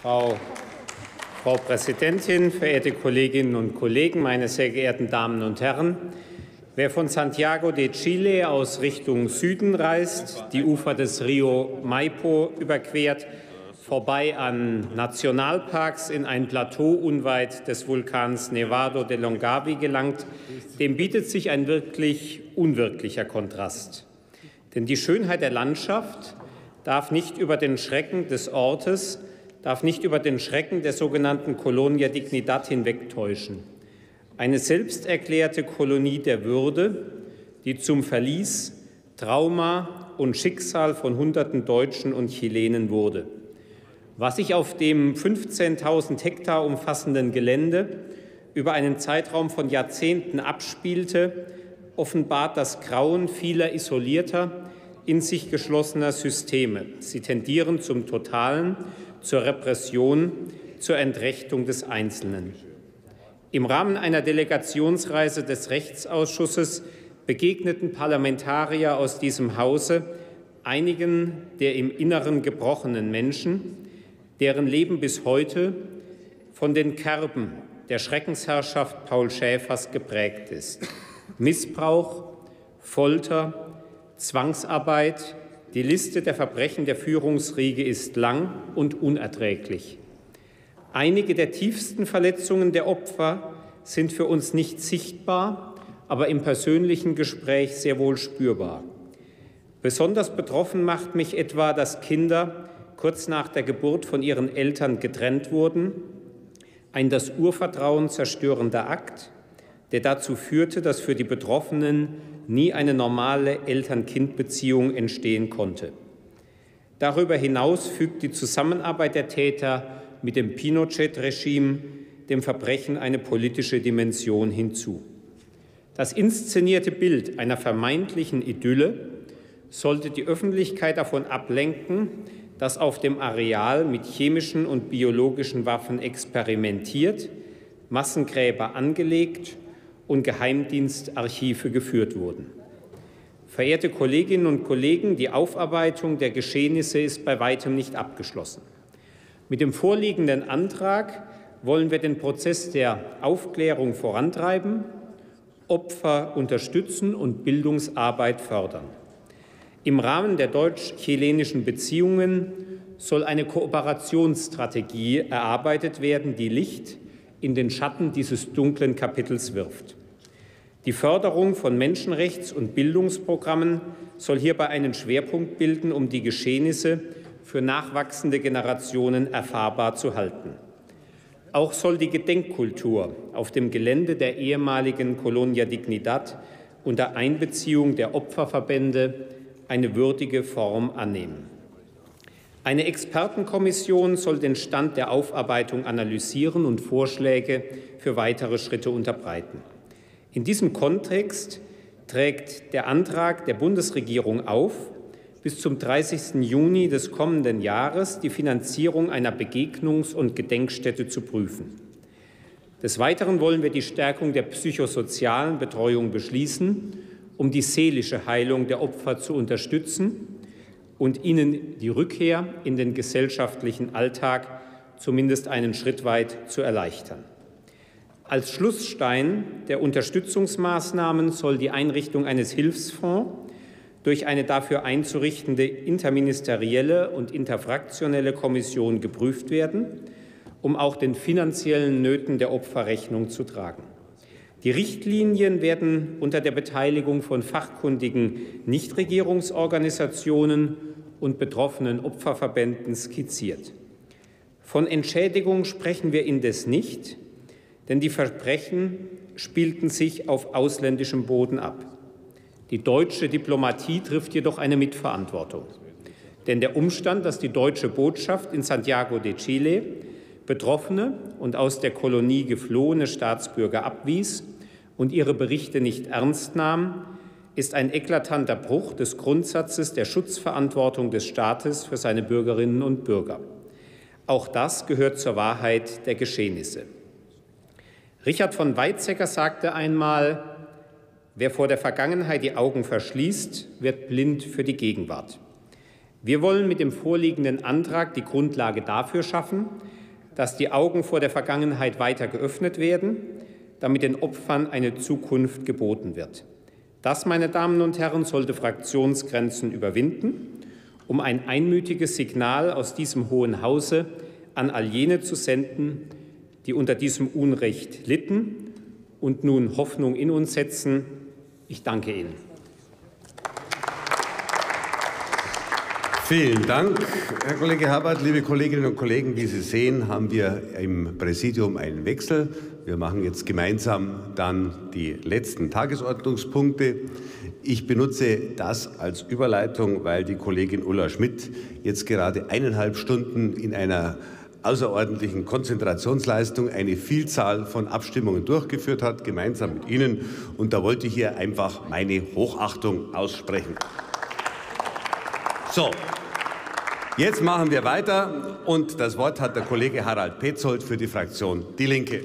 Frau, Frau Präsidentin, verehrte Kolleginnen und Kollegen, meine sehr geehrten Damen und Herren! Wer von Santiago de Chile aus Richtung Süden reist, die Ufer des Rio Maipo überquert, vorbei an Nationalparks in ein Plateau unweit des Vulkans Nevado de Longavi gelangt, dem bietet sich ein wirklich unwirklicher Kontrast. Denn die Schönheit der Landschaft darf nicht über den Schrecken des Ortes, darf nicht über den Schrecken der sogenannten Colonia Dignidad hinwegtäuschen. Eine selbsterklärte Kolonie der Würde, die zum Verlies, Trauma und Schicksal von Hunderten Deutschen und Chilenen wurde. Was sich auf dem 15.000 Hektar umfassenden Gelände über einen Zeitraum von Jahrzehnten abspielte, offenbart das Grauen vieler isolierter, in sich geschlossener Systeme. Sie tendieren zum Totalen zur Repression, zur Entrechtung des Einzelnen. Im Rahmen einer Delegationsreise des Rechtsausschusses begegneten Parlamentarier aus diesem Hause einigen der im Inneren gebrochenen Menschen, deren Leben bis heute von den Kerben der Schreckensherrschaft Paul Schäfers geprägt ist. Missbrauch, Folter, Zwangsarbeit, die Liste der Verbrechen der Führungsriege ist lang und unerträglich. Einige der tiefsten Verletzungen der Opfer sind für uns nicht sichtbar, aber im persönlichen Gespräch sehr wohl spürbar. Besonders betroffen macht mich etwa, dass Kinder kurz nach der Geburt von ihren Eltern getrennt wurden, ein das Urvertrauen zerstörender Akt, der dazu führte, dass für die Betroffenen nie eine normale Eltern-Kind-Beziehung entstehen konnte. Darüber hinaus fügt die Zusammenarbeit der Täter mit dem Pinochet-Regime dem Verbrechen eine politische Dimension hinzu. Das inszenierte Bild einer vermeintlichen Idylle sollte die Öffentlichkeit davon ablenken, dass auf dem Areal mit chemischen und biologischen Waffen experimentiert, Massengräber angelegt und Geheimdienstarchive geführt wurden. Verehrte Kolleginnen und Kollegen, die Aufarbeitung der Geschehnisse ist bei weitem nicht abgeschlossen. Mit dem vorliegenden Antrag wollen wir den Prozess der Aufklärung vorantreiben, Opfer unterstützen und Bildungsarbeit fördern. Im Rahmen der deutsch-chilenischen Beziehungen soll eine Kooperationsstrategie erarbeitet werden, die Licht in den Schatten dieses dunklen Kapitels wirft. Die Förderung von Menschenrechts- und Bildungsprogrammen soll hierbei einen Schwerpunkt bilden, um die Geschehnisse für nachwachsende Generationen erfahrbar zu halten. Auch soll die Gedenkkultur auf dem Gelände der ehemaligen Colonia Dignidad unter Einbeziehung der Opferverbände eine würdige Form annehmen. Eine Expertenkommission soll den Stand der Aufarbeitung analysieren und Vorschläge für weitere Schritte unterbreiten. In diesem Kontext trägt der Antrag der Bundesregierung auf, bis zum 30. Juni des kommenden Jahres die Finanzierung einer Begegnungs- und Gedenkstätte zu prüfen. Des Weiteren wollen wir die Stärkung der psychosozialen Betreuung beschließen, um die seelische Heilung der Opfer zu unterstützen und ihnen die Rückkehr in den gesellschaftlichen Alltag zumindest einen Schritt weit zu erleichtern. Als Schlussstein der Unterstützungsmaßnahmen soll die Einrichtung eines Hilfsfonds durch eine dafür einzurichtende interministerielle und interfraktionelle Kommission geprüft werden, um auch den finanziellen Nöten der Opfer Rechnung zu tragen. Die Richtlinien werden unter der Beteiligung von fachkundigen Nichtregierungsorganisationen und betroffenen Opferverbänden skizziert. Von Entschädigung sprechen wir indes nicht, denn die Verbrechen spielten sich auf ausländischem Boden ab. Die deutsche Diplomatie trifft jedoch eine Mitverantwortung. Denn der Umstand, dass die deutsche Botschaft in Santiago de Chile betroffene und aus der Kolonie geflohene Staatsbürger abwies und ihre Berichte nicht ernst nahm, ist ein eklatanter Bruch des Grundsatzes der Schutzverantwortung des Staates für seine Bürgerinnen und Bürger. Auch das gehört zur Wahrheit der Geschehnisse. Richard von Weizsäcker sagte einmal, Wer vor der Vergangenheit die Augen verschließt, wird blind für die Gegenwart. Wir wollen mit dem vorliegenden Antrag die Grundlage dafür schaffen, dass die Augen vor der Vergangenheit weiter geöffnet werden, damit den Opfern eine Zukunft geboten wird. Das, meine Damen und Herren, sollte Fraktionsgrenzen überwinden, um ein einmütiges Signal aus diesem Hohen Hause an all jene zu senden, die unter diesem Unrecht litten und nun Hoffnung in uns setzen. Ich danke Ihnen. Vielen Dank, Herr Kollege Habert. Liebe Kolleginnen und Kollegen, wie Sie sehen, haben wir im Präsidium einen Wechsel. Wir machen jetzt gemeinsam dann die letzten Tagesordnungspunkte. Ich benutze das als Überleitung, weil die Kollegin Ulla Schmidt jetzt gerade eineinhalb Stunden in einer außerordentlichen Konzentrationsleistung eine Vielzahl von Abstimmungen durchgeführt hat, gemeinsam mit Ihnen. Und da wollte ich hier einfach meine Hochachtung aussprechen. So, Jetzt machen wir weiter und das Wort hat der Kollege Harald Petzold für die Fraktion Die Linke.